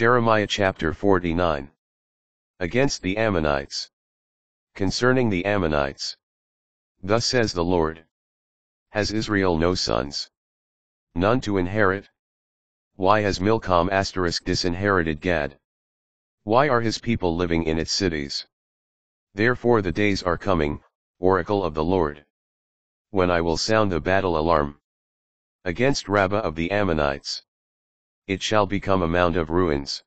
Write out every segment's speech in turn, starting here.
Jeremiah chapter 49. Against the Ammonites. Concerning the Ammonites. Thus says the Lord. Has Israel no sons? None to inherit? Why has Milcom asterisk disinherited Gad? Why are his people living in its cities? Therefore the days are coming, oracle of the Lord. When I will sound the battle alarm. Against Rabbah of the Ammonites. It shall become a mound of ruins.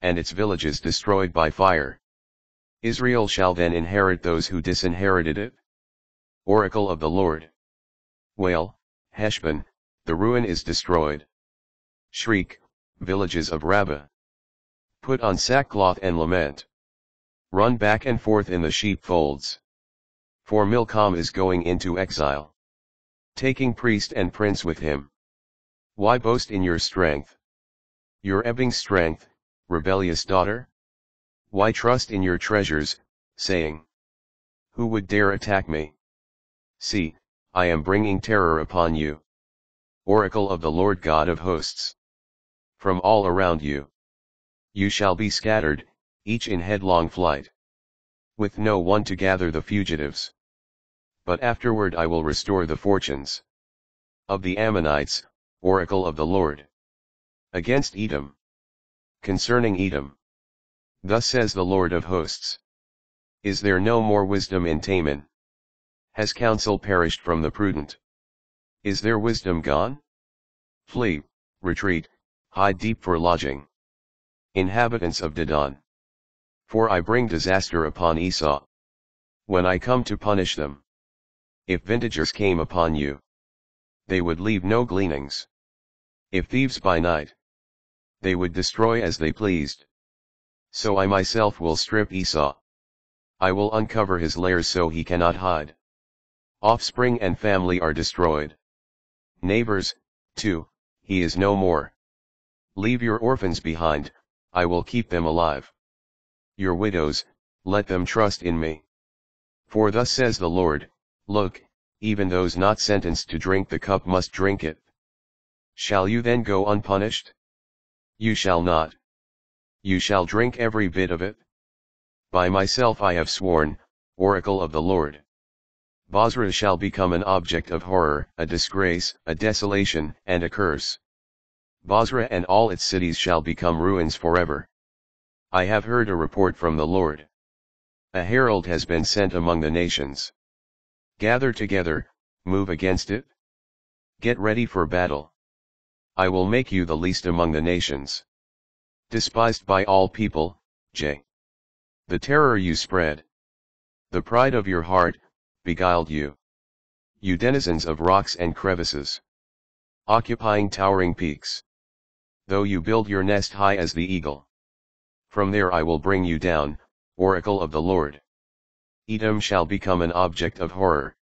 And its villages destroyed by fire. Israel shall then inherit those who disinherited it. Oracle of the Lord. Wail, Heshbon, the ruin is destroyed. Shriek, villages of Rabbah. Put on sackcloth and lament. Run back and forth in the sheepfolds. For Milcom is going into exile. Taking priest and prince with him. Why boast in your strength? Your ebbing strength, rebellious daughter? Why trust in your treasures, saying, Who would dare attack me? See, I am bringing terror upon you. Oracle of the Lord God of hosts. From all around you. You shall be scattered, each in headlong flight. With no one to gather the fugitives. But afterward I will restore the fortunes. Of the Ammonites, oracle of the Lord. Against Edom. Concerning Edom. Thus says the Lord of hosts. Is there no more wisdom in Teman? Has counsel perished from the prudent? Is there wisdom gone? Flee, retreat, hide deep for lodging. Inhabitants of Dedan. For I bring disaster upon Esau. When I come to punish them. If vintagers came upon you. They would leave no gleanings. If thieves by night, they would destroy as they pleased. So I myself will strip Esau. I will uncover his lairs so he cannot hide. Offspring and family are destroyed. Neighbors, too, he is no more. Leave your orphans behind, I will keep them alive. Your widows, let them trust in me. For thus says the Lord, Look, even those not sentenced to drink the cup must drink it. Shall you then go unpunished? You shall not. You shall drink every bit of it. By myself I have sworn, oracle of the Lord. Bozrah shall become an object of horror, a disgrace, a desolation, and a curse. Bozrah and all its cities shall become ruins forever. I have heard a report from the Lord. A herald has been sent among the nations. Gather together, move against it. Get ready for battle. I will make you the least among the nations. Despised by all people, J. The terror you spread. The pride of your heart, beguiled you. You denizens of rocks and crevices. Occupying towering peaks. Though you build your nest high as the eagle. From there I will bring you down, oracle of the Lord. Edom shall become an object of horror.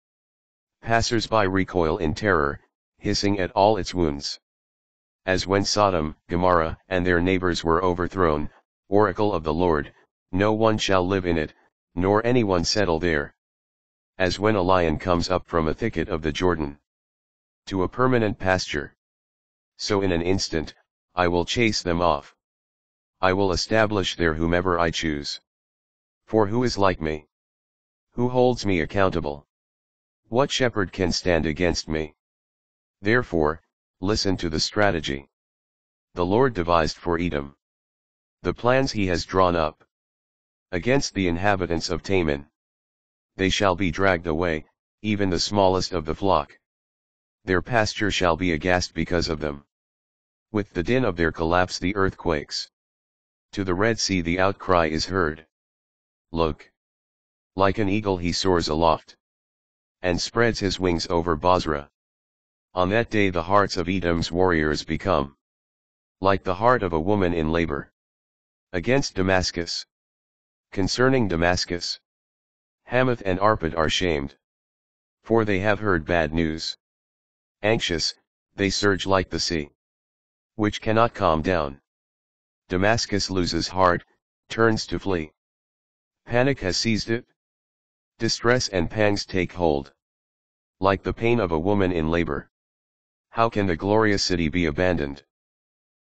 Passers-by recoil in terror, hissing at all its wounds as when Sodom, Gomorrah, and their neighbors were overthrown, oracle of the Lord, no one shall live in it, nor anyone settle there. As when a lion comes up from a thicket of the Jordan to a permanent pasture. So in an instant, I will chase them off. I will establish there whomever I choose. For who is like me? Who holds me accountable? What shepherd can stand against me? Therefore, listen to the strategy. The Lord devised for Edom. The plans he has drawn up. Against the inhabitants of Teman. They shall be dragged away, even the smallest of the flock. Their pasture shall be aghast because of them. With the din of their collapse the earth quakes. To the Red Sea the outcry is heard. Look! Like an eagle he soars aloft. And spreads his wings over Bozrah. On that day the hearts of Edom's warriors become like the heart of a woman in labor. Against Damascus. Concerning Damascus. Hamath and Arpad are shamed. For they have heard bad news. Anxious, they surge like the sea. Which cannot calm down. Damascus loses heart, turns to flee. Panic has seized it. Distress and pangs take hold. Like the pain of a woman in labor. How can the glorious city be abandoned?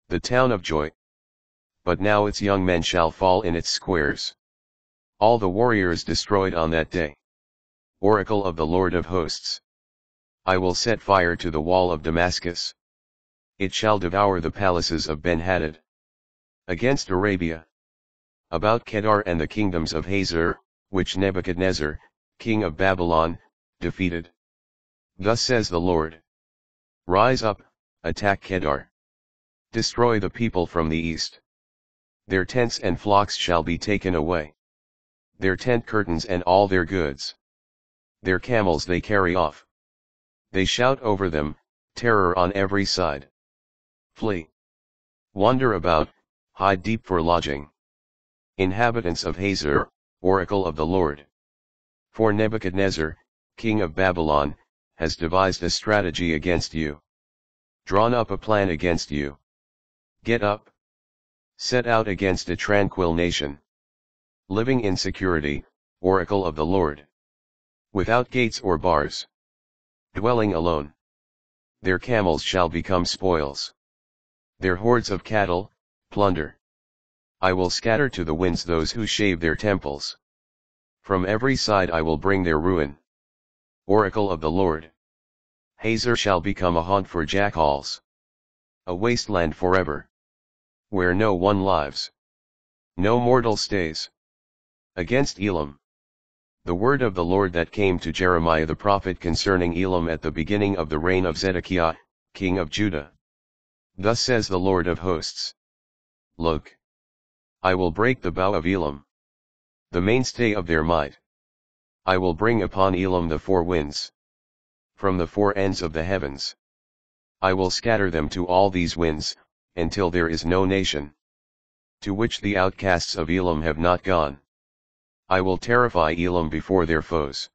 The town of joy. but now its young men shall fall in its squares. All the warriors destroyed on that day. Oracle of the Lord of hosts. I will set fire to the wall of Damascus. It shall devour the palaces of Ben-Hadad. Against Arabia. About Kedar and the kingdoms of Hazor, which Nebuchadnezzar, king of Babylon, defeated. Thus says the Lord. Rise up, attack Kedar. Destroy the people from the east. Their tents and flocks shall be taken away. Their tent curtains and all their goods. Their camels they carry off. They shout over them, terror on every side. Flee. Wander about, hide deep for lodging. Inhabitants of Hazor, oracle of the Lord. For Nebuchadnezzar, king of Babylon, has devised a strategy against you. Drawn up a plan against you. Get up. Set out against a tranquil nation. Living in security, oracle of the Lord. Without gates or bars. Dwelling alone. Their camels shall become spoils. Their hordes of cattle, plunder. I will scatter to the winds those who shave their temples. From every side I will bring their ruin. Oracle of the Lord. Hazor shall become a haunt for jackals. A wasteland forever. Where no one lives. No mortal stays. Against Elam. The word of the Lord that came to Jeremiah the prophet concerning Elam at the beginning of the reign of Zedekiah, king of Judah. Thus says the Lord of hosts. Look. I will break the bow of Elam. The mainstay of their might. I will bring upon Elam the four winds. From the four ends of the heavens. I will scatter them to all these winds, until there is no nation. To which the outcasts of Elam have not gone. I will terrify Elam before their foes.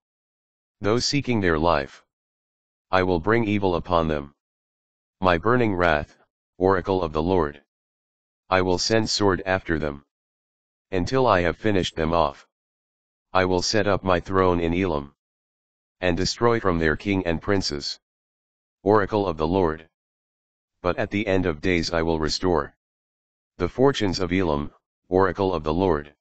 Those seeking their life. I will bring evil upon them. My burning wrath, oracle of the Lord. I will send sword after them. Until I have finished them off. I will set up my throne in Elam. And destroy from their king and princes. Oracle of the Lord. But at the end of days I will restore. The fortunes of Elam, oracle of the Lord.